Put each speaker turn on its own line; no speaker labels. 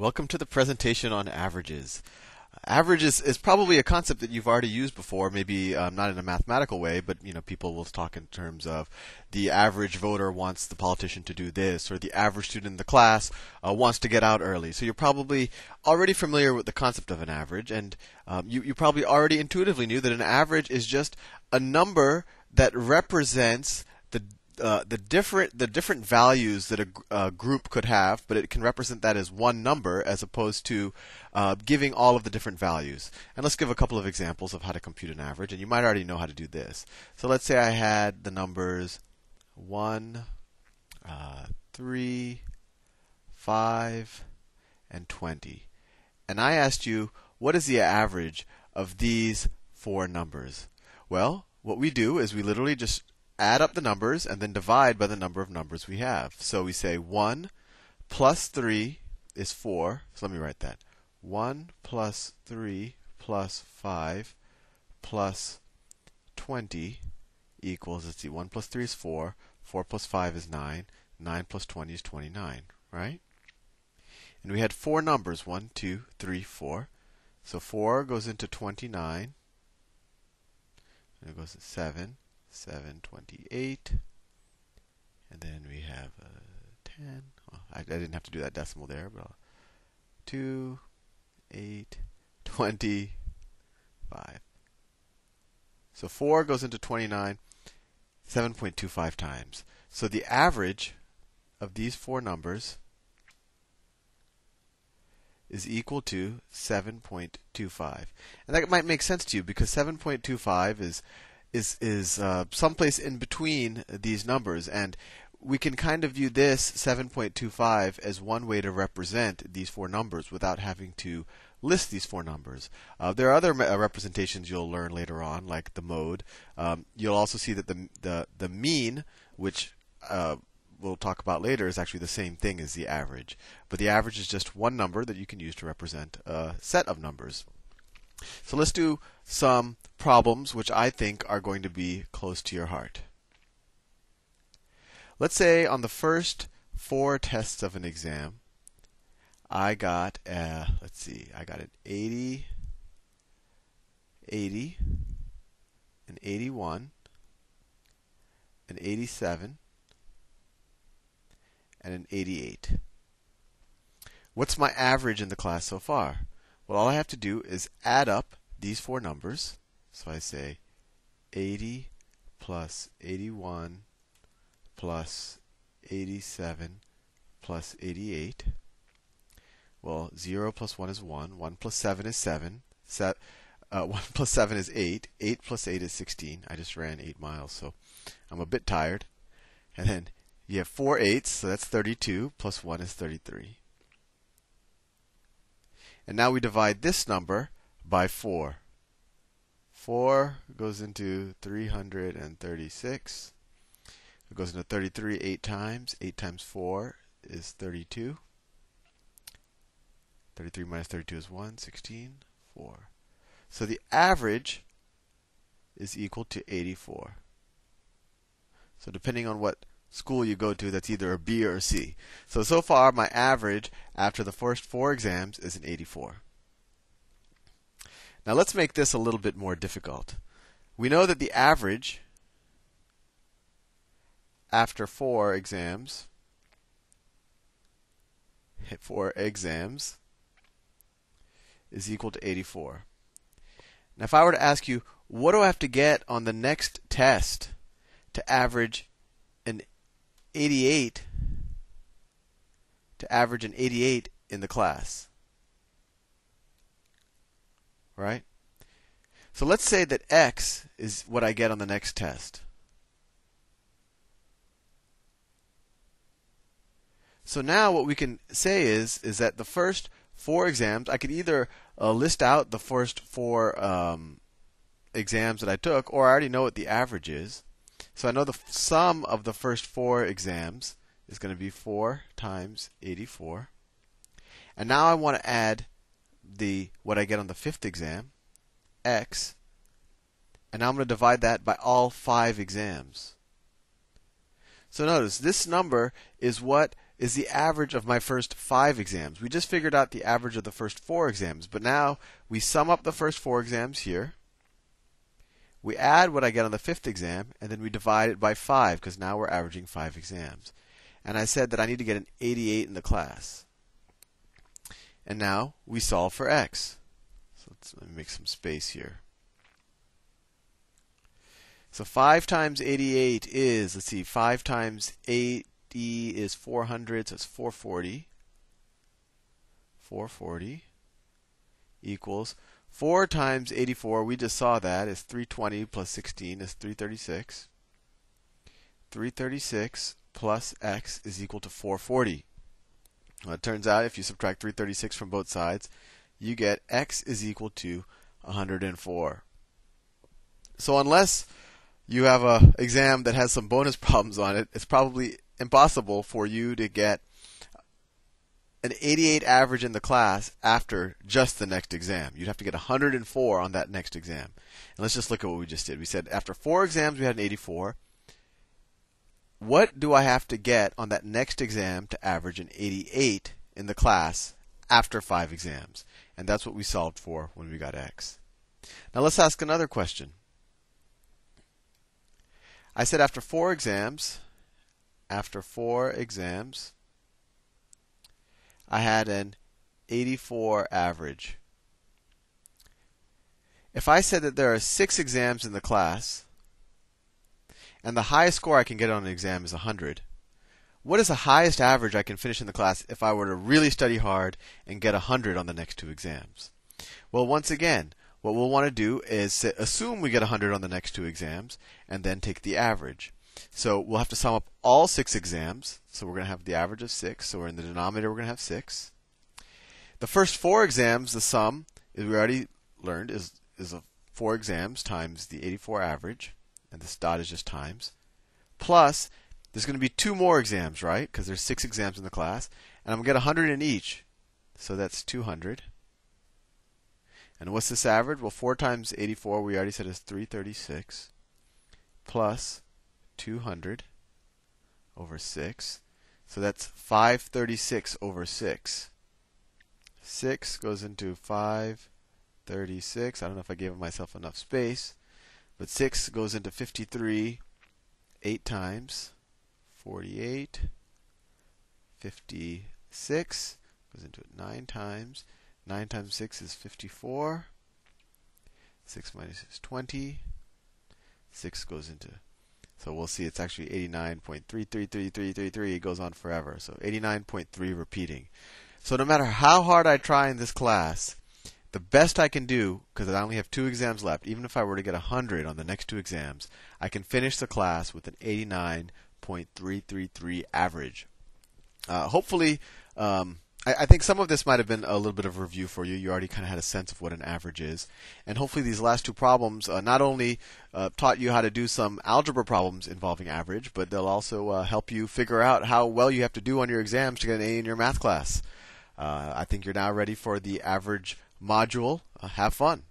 Welcome to the presentation on averages. Average is, probably a concept that you've already used before, maybe um, not in a mathematical way, but you know people will talk in terms of the average voter wants the politician to do this, or the average student in the class uh, wants to get out early. So you're probably already familiar with the concept of an average, and um, you, you probably already intuitively knew that an average is just a number that represents uh, the different the different values that a, a, group could have, but it can represent that as one number as opposed to uh, giving all of the different values. And let's give a couple of examples of how to compute an average, and you might already know how to do this. So let's say I had the numbers one, uh, three, five, and twenty, and I asked you what is the average of these four numbers. Well, what we do is we literally just add up the numbers and then divide by the number of numbers we have. So we say 1 plus 3 is 4. So let me write that. 1 plus 3 plus 5 plus 20 equals, let's see, 1 plus 3 is 4. 4 plus 5 is 9. 9 plus 20 is 29, right? And we had four numbers 1, 2, 3, 4. So 4 goes into 29. And it goes to 7. 728. And then we have uh, 10. Well, I, I, didn't have to do that decimal there, but I'll, 2, 8, 25. So 4 goes into 29 7.25 times. So the average of these four numbers is equal to 7.25. And that might make sense to you because 7.25 is is is uh, someplace in between these numbers, and we can kind of view this 7.25 as one way to represent these four numbers without having to list these four numbers. Uh, there are other uh, representations you'll learn later on, like the mode. Um, you'll also see that the the the mean, which uh, we'll talk about later, is actually the same thing as the average. But the average is just one number that you can use to represent a set of numbers. So let's do some problems which I think are going to be close to your heart. Let's say on the first four tests of an exam, I got, a, let's see, I got an 80, 80, an 81, an 87, and an 88. What's my average in the class so far? Well, all I have to do is add up these four numbers. So I say 80 plus 81 plus 87 plus 88. Well, 0 plus 1 is 1. 1 plus 7 is 7. Se- uh, 1 plus 7 is 8. 8 plus 8 is 16. I just ran 8 miles, so I'm a bit tired. And then you have 4 eighths, so that's 32, plus 1 is 33. And now we divide this number by 4. 4 goes into 336. It goes into 33 8 times. 8 times 4 is 32. 33 minus 32 is 1. 16, 4. So the average is equal to 84. So depending on what school you go to that's either a B or a C. So, so far, my average after the first four exams is an 84. Now, let's make this a little bit more difficult. We know that the average after four exams, four exams, is equal to 84. Now, if I were to ask you, what do I have to get on the next test to average 88 to average an 88 in the class. Right? So let's say that x is what I get on the next test. So now what we can say is is that the first four exams, I could either uh, list out the first four um, exams that I took, or I already know what the average is. So I know the sum of the first four exams is going to be 4 times 84. And now I want to add the what I get on the fifth exam, x, and now I'm going to divide that by all five exams. So notice this number is what is the average of my first five exams. We just figured out the average of the first four exams, but now we sum up the first four exams here. We add what I get on the fifth exam, and then we divide it by five because now we're averaging five exams. And I said that I need to get an 88 in the class. And now we solve for x. So let's let make some space here. So 5 times 88 is, let's see, 5 times 80 is 400, so it's 440. 440 equals 4 times 84, we just saw that, is 320 plus 16 is 336. 336 plus x is equal to 440. Well, it turns out if you subtract 336 from both sides, you get x is equal to 104. So unless you have a exam that has some bonus problems on it, it's probably impossible for you to get an 88 average in the class after just the next exam. You'd have to get 104 on that next exam. And let's just look at what we just did. We said after four exams we had an 84. What do I have to get on that next exam to average an 88 in the class after five exams? And that's what we solved for when we got x. Now let's ask another question. I said after four exams, after four exams, I had an 84 average. If I said that there are six exams in the class, and the highest score I can get on an exam is 100, what is the highest average I can finish in the class if I were to really study hard and get 100 on the next two exams? Well, once again, what we'll want to do is assume we get 100 on the next two exams and then take the average. So we'll have to sum up all six exams. So we're going to have the average of six. So we're in the denominator, we're going to have six. The first four exams, the sum, as we already learned, is, is a four exams times the 84 average. And this dot is just times. Plus, there's going to be two more exams, right? Because there's six exams in the class. And I'm going to get 100 in each. So that's 200. And what's this average? Well, 4 times 84, we already said is 336. Plus 200 over 6. So that's 536 over 6. 6 goes into 536. I don't know if I gave myself enough space. But 6 goes into 53 8 times. 48. 56 goes into it 9 times. 9 times 6 is 54. 6 minus is 20. 6 goes into so we'll see it's actually 89.333333. It goes on forever. So 89.3 repeating. So no matter how hard I try in this class, the best I can do, because I only have two exams left, even if I were to get 100 on the next two exams, I can finish the class with an 89.333 average. Uh, hopefully, um, I, I, think some of this might have been a little bit of a review for you. You already kind of had a sense of what an average is. And hopefully, these last two problems uh, not only uh, taught you how to do some algebra problems involving average, but they'll also uh, help you figure out how well you have to do on your exams to get an A in your math class. Uh, I think you're now ready for the average module. Uh, have fun.